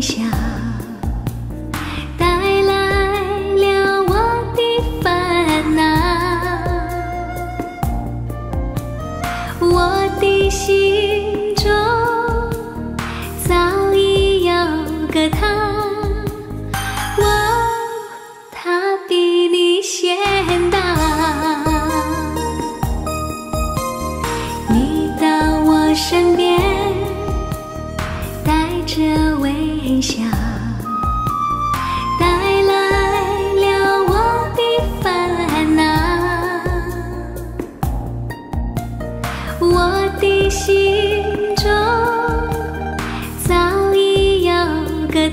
下想。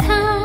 time.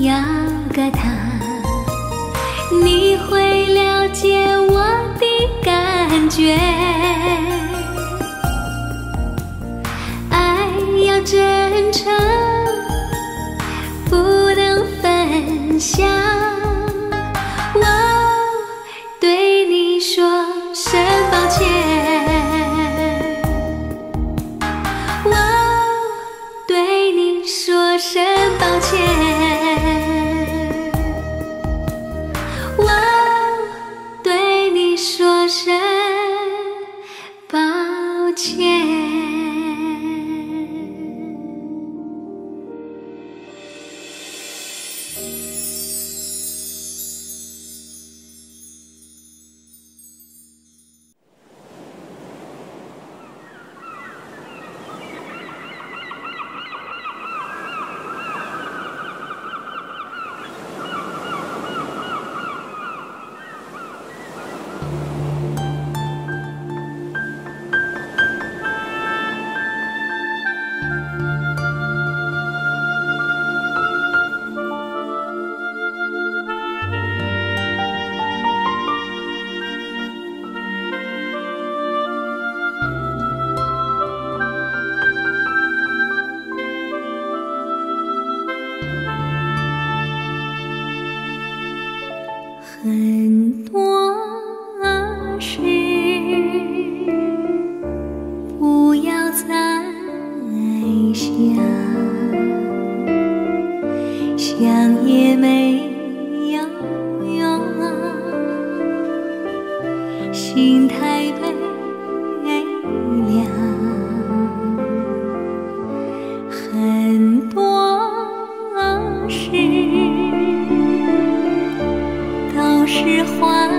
要个他，你会了解我的感觉。爱要真诚，不能分享。抱歉。心太悲凉很多事都是幻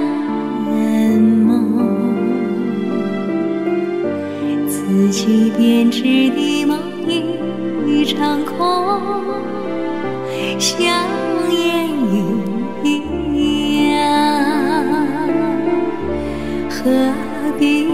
梦自己编织的梦一场空想 be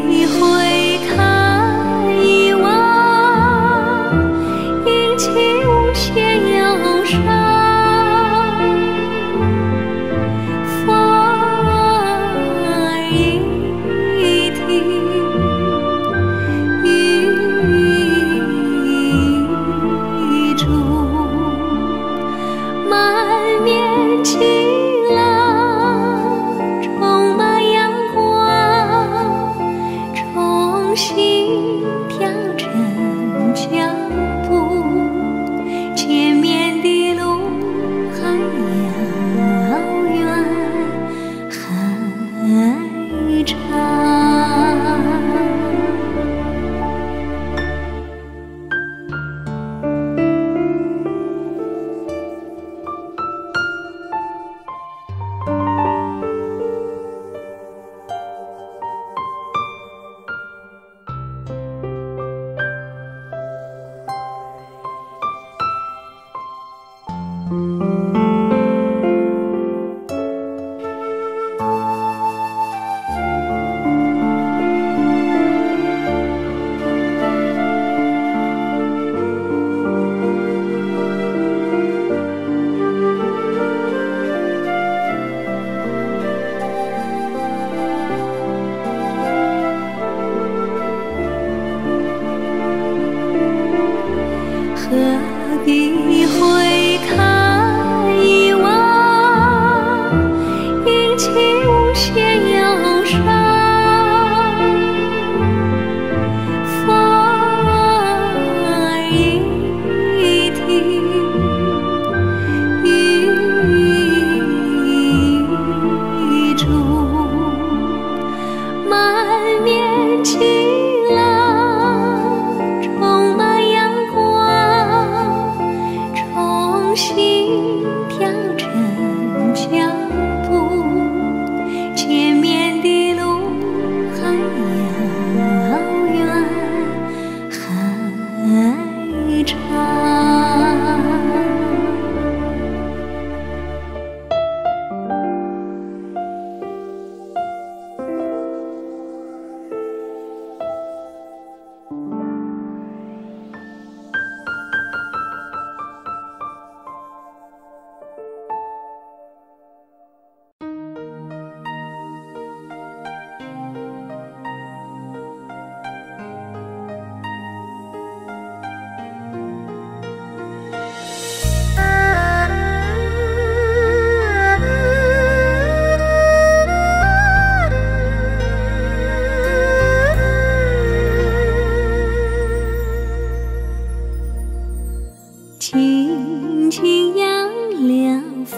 轻轻扬了帆，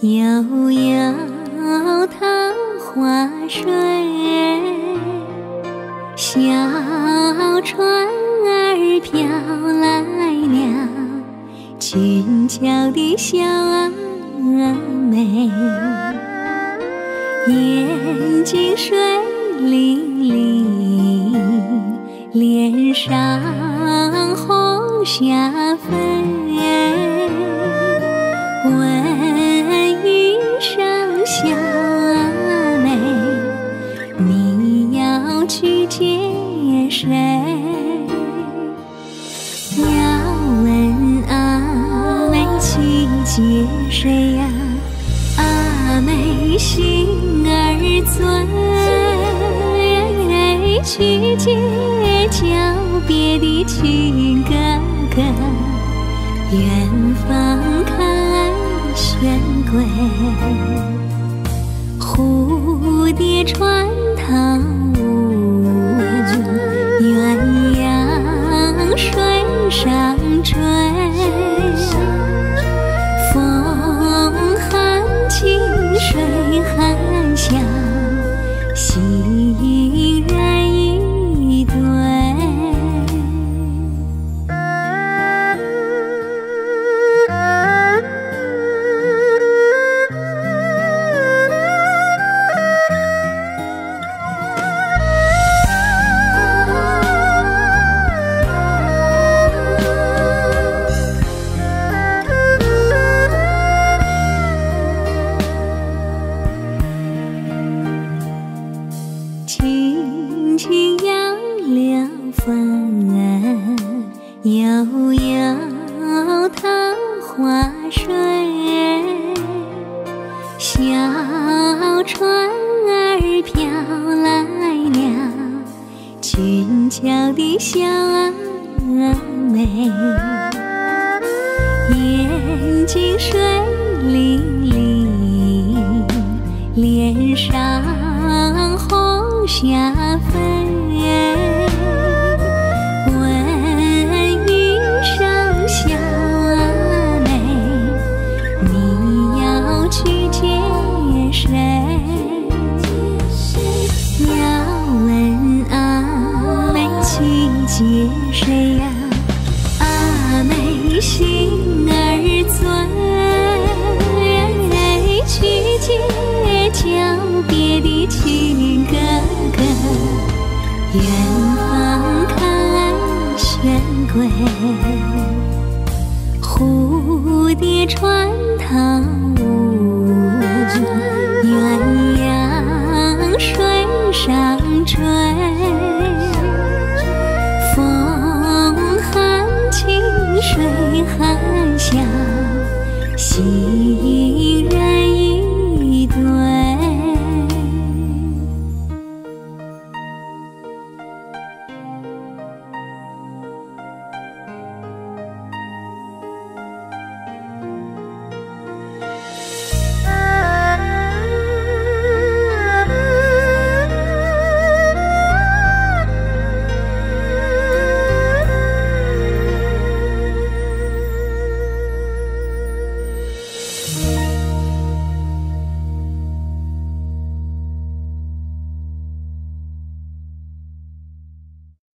悠悠桃花水，小船儿飘来了。俊俏的小阿妹，眼睛水灵灵，脸上红霞飞。问一声小阿妹，你要去见谁？要问阿妹去见谁呀？阿妹心儿醉，曲解久别的情哥哥，远方凯旋归，蝴蝶穿堂帆，悠悠桃花水，小船儿飘来了俊俏的小阿妹，眼睛水灵灵，脸上红霞飞。归。蝴蝶穿堂舞，鸳鸯水上追。